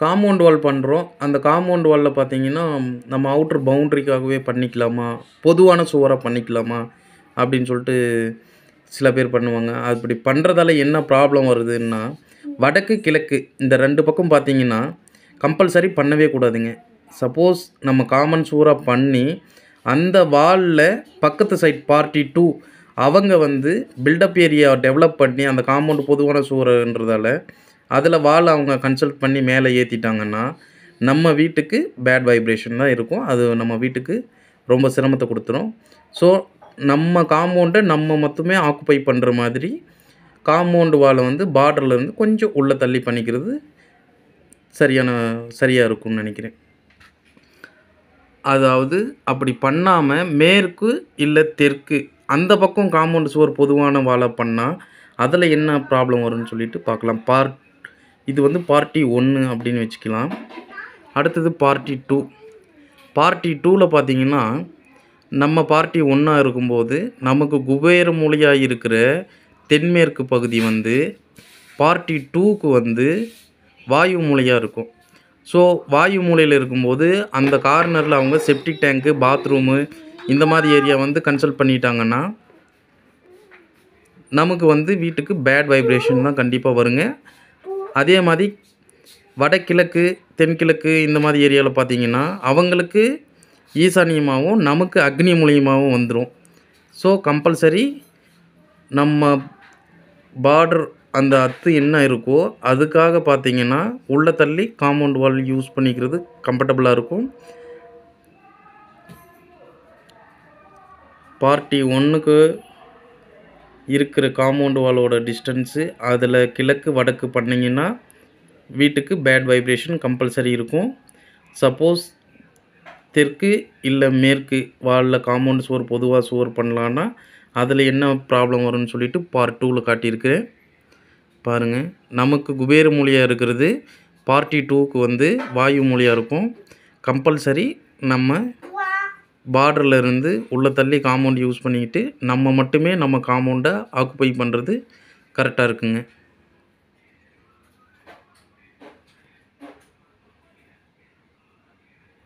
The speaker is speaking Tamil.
காம்பவுண்ட் வால் பண்ணுறோம் அந்த காம்பவுண்ட் வாலில் பார்த்தீங்கன்னா நம்ம அவுட்ரு பவுண்ட்ரிக்காகவே பண்ணிக்கலாமா? பொதுவான சுவராக பண்ணிக்கலாமா? அப்படின்னு சொல்லிட்டு சில பேர் பண்ணுவாங்க. அப்படி பண்ணுறதால என்ன ப்ராப்ளம் வருதுன்னா வடக்கு கிழக்கு இந்த ரெண்டு பக்கம் பார்த்தீங்கன்னா கம்பல்சரி பண்ணவே கூடாதுங்க. சப்போஸ் நம்ம காமன் சுவராக பண்ணி அந்த வாலில் பக்கத்து சைட் பார்ட்டி டூ அவங்க வந்து பில்டப் ஏரியா டெவலப் பண்ணி அந்த காம்பவுண்ட் பொதுவான சுவரன்றதால அதில் வால் அவங்க கன்சல்ட் பண்ணி மேலே ஏற்றிட்டாங்கன்னா நம்ம வீட்டுக்கு பேட் வைப்ரேஷன் தான் இருக்கும். அது நம்ம வீட்டுக்கு ரொம்ப சிரமத்தை கொடுத்துரும். ஸோ நம்ம காம்பவுண்டை நம்ம மட்டுமே ஆக்குப்பை பண்ணுற மாதிரி காம்பவுண்டு வாலை வந்து பார்டர்லேருந்து கொஞ்சம் உள்ளே தள்ளி பண்ணிக்கிறது சரியான சரியாக இருக்கும்னு நினைக்கிறேன். அதாவது அப்படி பண்ணாமல் மேற்கு இல்லை தெற்கு அந்த பக்கம் காம்பவுண்ட் சுவர் பொதுவான வாழை பண்ணால் அதில் என்ன ப்ராப்ளம் வரும்னு சொல்லிட்டு பார்க்கலாம். பார்ட் இது வந்து பார்ட்டி ஒன்று அப்படின்னு வச்சுக்கலாம். அடுத்தது பார்ட்டி டூ பார்ட்டி டூவில் பார்த்தீங்கன்னா நம்ம பார்ட்டி ஒன்றா இருக்கும்போது நமக்கு குபேர மூலையாக இருக்கிற தென்மேற்கு பகுதி வந்து பார்ட்டி டூக்கு வந்து வாயு மூலையாக இருக்கும். ஸோ வாயு மூலையில் இருக்கும்போது அந்த கார்னரில் அவங்க செப்டிக் டேங்க்கு பாத்ரூமு இந்த மாதிரி ஏரியா வந்து கன்சல்ட் பண்ணிட்டாங்கன்னா நமக்கு வந்து வீட்டுக்கு பேட் வைப்ரேஷன் தான் கண்டிப்பாக வருங்க. அதே மாதிரி வடகிழக்கு தென்கிழக்கு இந்த மாதிரி ஏரியாவில் பார்த்தீங்கன்னா அவங்களுக்கு ஈசானியமாகவும் நமக்கு அக்னி மூலியமாகவும் வந்துடும் ஸோ கம்பல்சரி நம்ம பார்டர் அந்த அத்து என்ன இருக்கோ அதுக்காக பார்த்தீங்கன்னா உள்ளே தள்ளி காம்பவுண்ட் வால் யூஸ் பண்ணிக்கிறது கம்ஃபர்டபுளாக இருக்கும். பார்ட்டி ஒன்றுக்கு இருக்கிற காம்பவுண்டு வாலோட டிஸ்டன்ஸு அதில் கிழக்கு வடக்கு பண்ணிங்கன்னா வீட்டுக்கு பேட் வைப்ரேஷன் கம்பல்சரி இருக்கும். சப்போஸ் தெற்கு இல்லை மேற்கு வாலில் காம்பவுண்ட் சுவர் பொதுவாக சுவர் பண்ணலான்னா அதில் என்ன ப்ராப்ளம் வரும்னு சொல்லிட்டு பார்ட் டூவில் காட்டியிருக்கிறேன். பாருங்கள் நமக்கு குபேர மொழியாக இருக்கிறது பார்ட்டி டூக்கு வந்து வாயு மொழியாக இருக்கும். கம்பல்சரி நம்ம பார்டரில் இருந்து உள்ளே தள்ளி காம்பவுண்ட் யூஸ் பண்ணிக்கிட்டு நம்ம மட்டுமே நம்ம காம்பவுண்டை ஆக்குப்பை பண்ணுறது கரெக்டாக இருக்குங்க.